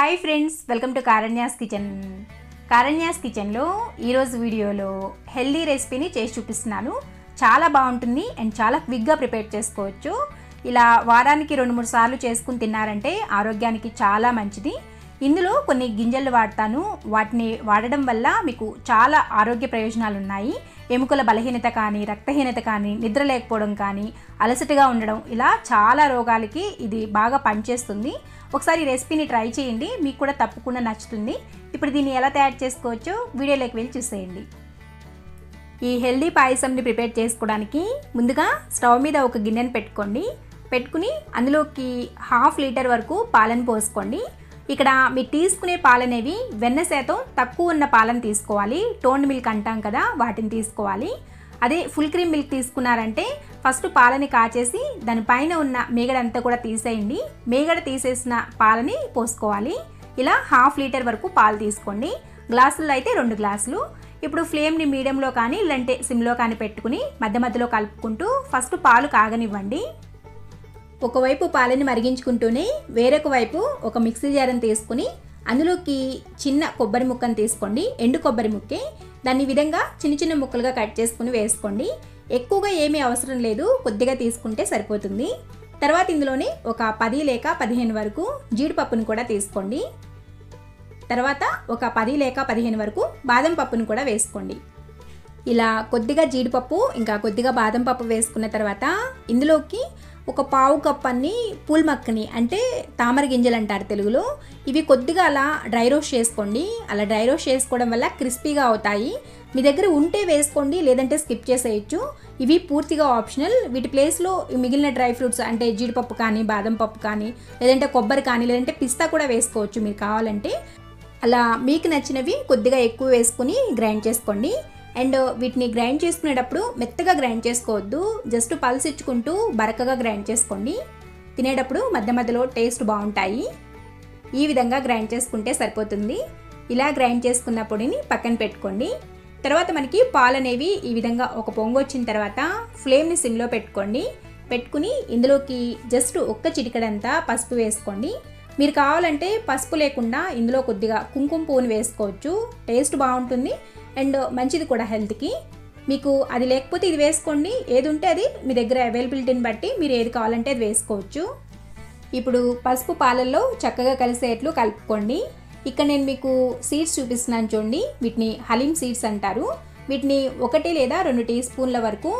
Hi friends welcome to Karanya's kitchen Karanya's కిచెన్లో ఈరోజు వీడియోలో హెల్దీ రెసిపీని చేసి చూపిస్తున్నాను. చాలా బాగుంటుంది అండ్ చాలా క్విక్గా ప్రిపేర్ చేసుకోవచ్చు. ఇలా వారానికి రెండు మూడు సార్లు చేసుకుని తిన్నారంటే ఆరోగ్యానికి చాలా మంచిది. ఇందులో కొన్ని గింజలు వాడతాను. వాటిని వాడడం వల్ల మీకు చాలా ఆరోగ్య ప్రయోజనాలు ఉన్నాయి. ఎముకల బలహీనత కానీ రక్తహీనత కానీ నిద్ర లేకపోవడం కానీ అలసటగా ఉండడం ఇలా చాలా రోగాలకి ఇది బాగా పనిచేస్తుంది. ఒకసారి రెసిపీని ట్రై చేయండి. మీకు కూడా తప్పకుండా నచ్చుతుంది. ఇప్పుడు దీన్ని ఎలా తయారు చేసుకోవచ్చో వీడియోలోకి వెళ్ళి చూసేయండి. ఈ హెల్దీ పాయసంని ప్రిపేర్ చేసుకోవడానికి ముందుగా స్టవ్ మీద ఒక గిన్నెను పెట్టుకోండి. పెట్టుకుని అందులోకి హాఫ్ లీటర్ వరకు పాలను పోసుకోండి. ఇక్కడ మీరు తీసుకునే పాలనేవి వెన్న శాతం తక్కువ ఉన్న పాలను తీసుకోవాలి. టోన్ మిల్క్ అంటాం కదా వాటిని తీసుకోవాలి. అదే ఫుల్ క్రీమ్ మిల్క్ తీసుకున్నారంటే ఫస్ట్ పాలని కాచేసి దానిపైన ఉన్న మేగడ అంతా కూడా తీసేయండి. మేగడ తీసేసిన పాలని పోసుకోవాలి. ఇలా హాఫ్ లీటర్ వరకు పాలు తీసుకోండి. గ్లాసుల్లో అయితే రెండు గ్లాసులు. ఇప్పుడు ఫ్లేమ్ని మీడియంలో కానీ లేదంటే సిమ్లో కానీ పెట్టుకుని మధ్య మధ్యలో కలుపుకుంటూ ఫస్ట్ పాలు కాగనివ్వండి. ఒకవైపు పాలని మరిగించుకుంటూనే వేరొక వైపు ఒక మిక్సీ జారని తీసుకుని అందులోకి చిన్న కొబ్బరి ముక్కను తీసుకోండి. ఎండు కొబ్బరి ముక్కే. దాన్ని విధంగా చిన్న చిన్న ముక్కలుగా కట్ చేసుకుని వేసుకోండి. ఎక్కువగా ఏమీ అవసరం లేదు కొద్దిగా తీసుకుంటే సరిపోతుంది. తర్వాత ఇందులోనే ఒక పది లేక పదిహేను వరకు జీడిపప్పును కూడా తీసుకోండి. తర్వాత ఒక పది లేక పదిహేను వరకు బాదం పప్పును కూడా వేసుకోండి. ఇలా కొద్దిగా జీడిపప్పు ఇంకా కొద్దిగా బాదం పప్పు వేసుకున్న తర్వాత ఇందులోకి ఒక పావు కప్ అన్ని పూల్మక్కని అంటే తామర గింజలు అంటారు తెలుగులో. ఇవి కొద్దిగా అలా డ్రై రోస్ట్ చేసుకోండి. అలా డ్రై రోస్ట్ చేసుకోవడం వల్ల క్రిస్పీగా అవుతాయి. మీ దగ్గర ఉంటే వేసుకోండి లేదంటే స్కిప్ చేసేయచ్చు. ఇవి పూర్తిగా ఆప్షనల్. వీటి ప్లేస్లో మిగిలిన డ్రై ఫ్రూట్స్ అంటే జీడిపప్పు కానీ బాదం పప్పు కానీ లేదంటే కొబ్బరి కానీ లేదంటే పిస్తా కూడా వేసుకోవచ్చు మీరు కావాలంటే. అలా మీకు నచ్చినవి కొద్దిగా ఎక్కువ వేసుకుని గ్రైండ్ చేసుకోండి. అండ్ వీటిని గ్రైండ్ చేసుకునేటప్పుడు మెత్తగా గ్రైండ్ చేసుకోవద్దు. జస్ట్ పల్స్ ఇచ్చుకుంటూ బరకగా గ్రైండ్ చేసుకోండి. తినేటప్పుడు మధ్య మధ్యలో టేస్ట్ బాగుంటాయి. ఈ విధంగా గ్రైండ్ చేసుకుంటే సరిపోతుంది. ఇలా గ్రైండ్ చేసుకున్న పొడిని పక్కన పెట్టుకోండి. తర్వాత మనకి పాలు అనేవి ఈ విధంగా ఒక పొంగు వచ్చిన తర్వాత ఫ్లేమ్ని సిమ్లో పెట్టుకోండి. పెట్టుకుని ఇందులోకి జస్ట్ ఒక్క చిటికడంతా పసుపు వేసుకోండి. మీరు కావాలంటే పసుపు లేకుండా ఇందులో కొద్దిగా కుంకుమ పువ్వుని వేసుకోవచ్చు. టేస్ట్ బాగుంటుంది. అండ్ మంచిది కూడా హెల్త్కి. మీకు అది లేకపోతే ఇది వేసుకోండి. ఏది ఉంటే అది మీ దగ్గర అవైలబిలిటీని బట్టి మీరు ఏది కావాలంటే అది వేసుకోవచ్చు. ఇప్పుడు పసుపు పాలల్లో చక్కగా కలిసేట్లు కలుపుకోండి. ఇక్కడ నేను మీకు సీడ్స్ చూపిస్తున్నాను చూడండి. వీటిని హలీం సీడ్స్ అంటారు. వీటిని ఒకటి లేదా రెండు టీ స్పూన్ల వరకు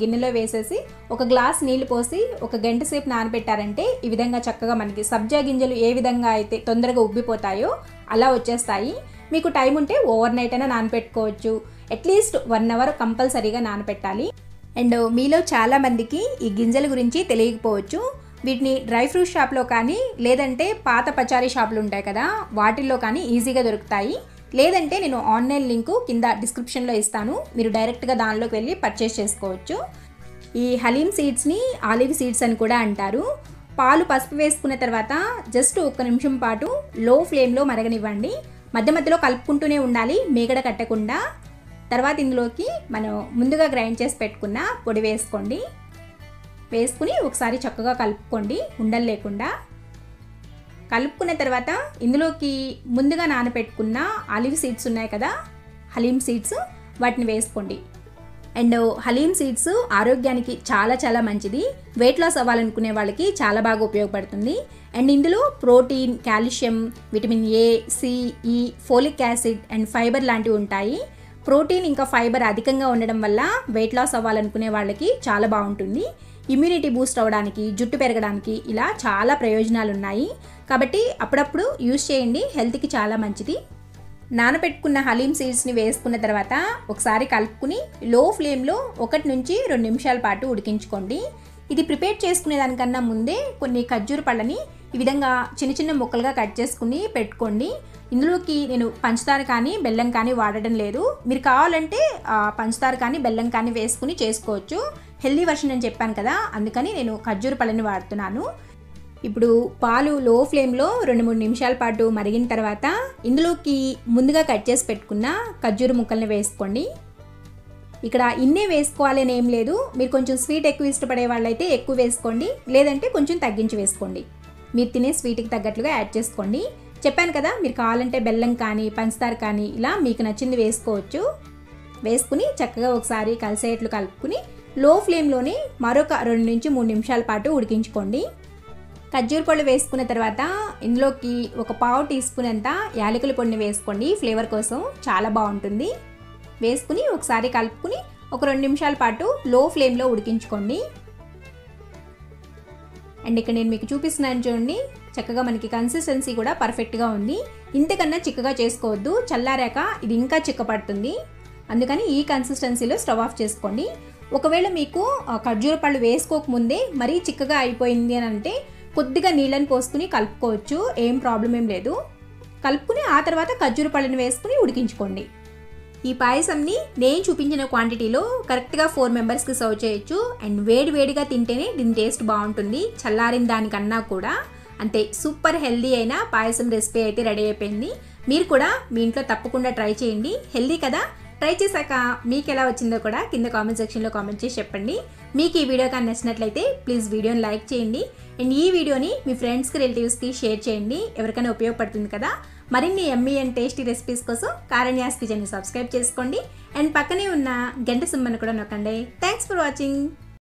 గిన్నెలో వేసేసి ఒక గ్లాస్ నీళ్ళు పోసి ఒక గంట సేపు నానబెట్టారంటే ఈ విధంగా చక్కగా మనకి సబ్జా గింజలు ఏ విధంగా అయితే తొందరగా ఉబ్బిపోతాయో అలా వచ్చేస్తాయి. మీకు టైం ఉంటే ఓవర్ నైట్ అయినా నానబెట్టుకోవచ్చు అట్లీస్ట్ వన్ అవర్ కంపల్సరీగా నానబెట్టాలి అండ్ మీలో చాలామందికి ఈ గింజల గురించి తెలియకపోవచ్చు. వీటిని డ్రై ఫ్రూట్ షాప్లో కానీ లేదంటే పాత పచారీ షాపులు ఉంటాయి కదా వాటిల్లో కానీ ఈజీగా దొరుకుతాయి. లేదంటే నేను ఆన్లైన్ లింకు కింద డిస్క్రిప్షన్లో ఇస్తాను. మీరు డైరెక్ట్గా దానిలోకి వెళ్ళి పర్చేస్ చేసుకోవచ్చు. ఈ హలీం సీడ్స్ని ఆలివ్ సీడ్స్ అని కూడా అంటారు. పాలు పసుపు వేసుకున్న తర్వాత జస్ట్ ఒక్క నిమిషం పాటు లో ఫ్లేమ్లో మరగనివ్వండి. మధ్య మధ్యలో కలుపుకుంటూనే ఉండాలి మేగడ కట్టకుండా. తర్వాత ఇందులోకి మనం ముందుగా గ్రైండ్ చేసి పెట్టుకున్న పొడి వేసుకోండి. వేసుకుని ఒకసారి చక్కగా కలుపుకోండి ఉండలు లేకుండా. కలుపుకున్న తర్వాత ఇందులోకి ముందుగా నానబెట్టుకున్న ఆలివ్ సీడ్స్ ఉన్నాయి కదా హలీం సీడ్స్ వాటిని వేసుకోండి. అండ్ హలీమ్ సీడ్స్ ఆరోగ్యానికి చాలా చాలా మంచిది. వెయిట్ లాస్ అవ్వాలనుకునే వాళ్ళకి చాలా బాగా ఉపయోగపడుతుంది. అండ్ ఇందులో protein calcium vitamin A C E ఈ ఫోలిక్ యాసిడ్ అండ్ ఫైబర్ లాంటివి ఉంటాయి. ప్రోటీన్ ఇంకా ఫైబర్ అధికంగా ఉండడం వల్ల వెయిట్ లాస్ అవ్వాలనుకునే వాళ్ళకి చాలా బాగుంటుంది. ఇమ్యూనిటీ బూస్ట్ అవ్వడానికి జుట్టు పెరగడానికి ఇలా చాలా ప్రయోజనాలు ఉన్నాయి కాబట్టి అప్పుడప్పుడు యూజ్ చేయండి. హెల్త్కి చాలా మంచిది. నానబెట్టుకున్న హలీం సీడ్స్ని వేసుకున్న తర్వాత ఒకసారి కలుపుకుని లో ఫ్లేమ్లో ఒకటి నుంచి రెండు నిమిషాల పాటు ఉడికించుకోండి. ఇది ప్రిపేర్ చేసుకునే దానికన్నా ముందే కొన్ని ఖర్జూర పళ్ళని ఈ విధంగా చిన్న చిన్న ముక్కలుగా కట్ చేసుకుని పెట్టుకోండి. ఇందులోకి నేను పంచదార కానీ బెల్లం కానీ వాడడం లేదు. మీరు కావాలంటే పంచదార కానీ బెల్లం కానీ వేసుకుని చేసుకోవచ్చు. హెల్దీ వర్షన్ అని చెప్పాను కదా అందుకని నేను ఖర్జూర పళ్ళని వాడుతున్నాను. ఇప్పుడు పాలు లో ఫ్లేమ్లో రెండు మూడు నిమిషాల పాటు మరిగిన తర్వాత ఇందులోకి ముందుగా కట్ చేసి పెట్టుకున్న ఖర్జూర ముక్కల్ని వేసుకోండి. ఇక్కడ ఇన్నే వేసుకోవాలి అని ఏం లేదు. మీరు కొంచెం స్వీట్ ఎక్కువ ఇష్టపడే వాళ్ళైతే ఎక్కువ వేసుకోండి. లేదంటే కొంచెం తగ్గించి వేసుకోండి. మీరు తినే స్వీట్కి తగ్గట్లుగా యాడ్ చేసుకోండి. చెప్పాను కదా మీరు కావాలంటే బెల్లం కానీ పంచదార కానీ ఇలా మీకు నచ్చింది వేసుకోవచ్చు. వేసుకుని చక్కగా ఒకసారి కలిసేట్లు కలుపుకుని లో ఫ్లేమ్లోనే మరొక రెండు నుంచి మూడు నిమిషాల పాటు ఉడికించుకోండి. ఖర్జూర పళ్ళు వేసుకున్న తర్వాత ఇందులోకి ఒక పావు టీ స్పూన్ అంత యాలకుల పొడిని వేసుకోండి. ఫ్లేవర్ కోసం చాలా బాగుంటుంది. వేసుకుని ఒకసారి కలుపుకుని ఒక రెండు నిమిషాల పాటు లో ఫ్లేమ్లో ఉడికించుకోండి. అండ్ ఇక్కడ నేను మీకు చూపిస్తున్నాను చూడండి చక్కగా మనకి కన్సిస్టెన్సీ కూడా పర్ఫెక్ట్గా ఉంది. ఇంతకన్నా చిక్కగా చేసుకోవద్దు. చల్లారాక ఇది ఇంకా చిక్కపడుతుంది. అందుకని ఈ కన్సిస్టెన్సీలో స్టవ్ ఆఫ్ చేసుకోండి. ఒకవేళ మీకు ఖర్జూర పళ్ళు వేసుకోకముందే మరీ చిక్కగా అయిపోయింది అని అంటే కొద్దిగా నీళ్ళని పోసుకుని కలుపుకోవచ్చు. ఏం ప్రాబ్లం ఏం లేదు. కలుపుకుని ఆ తర్వాత ఖర్జూర పళ్ళని వేసుకుని ఉడికించుకోండి. ఈ పాయసంని నేను చూపించిన క్వాంటిటీలో కరెక్ట్గా ఫోర్ మెంబర్స్కి సర్వ్ చేయొచ్చు. అండ్ వేడి వేడిగా తింటేనే దీని టేస్ట్ బాగుంటుంది. చల్లారిన దానికన్నా కూడా. అంతే సూపర్ హెల్దీ అయిన పాయసం రెసిపీ అయితే రెడీ అయిపోయింది. మీరు కూడా మీ ఇంట్లో తప్పకుండా ట్రై చేయండి. హెల్దీ కదా? ట్రై చేశాక మీకు ఎలా వచ్చిందో కూడా కింద కామెంట్ సెక్షన్లో కామెంట్ చేసి చెప్పండి. మీకు ఈ వీడియో కానీ నచ్చినట్లయితే ప్లీజ్ వీడియోని లైక్ చేయండి. అండ్ ఈ వీడియోని మీ ఫ్రెండ్స్కి రిలేటివ్స్కి షేర్ చేయండి. ఎవరికైనా ఉపయోగపడుతుంది కదా? మరిన్ని ఎమ్మీ అండ్ టేస్టీ రెసిపీస్ కోసం కారణ్యాస్ కిచెన్ని సబ్స్క్రైబ్ చేసుకోండి. అండ్ పక్కనే ఉన్న గంట సుమ్మను కూడా నొక్కండి. Thanks for watching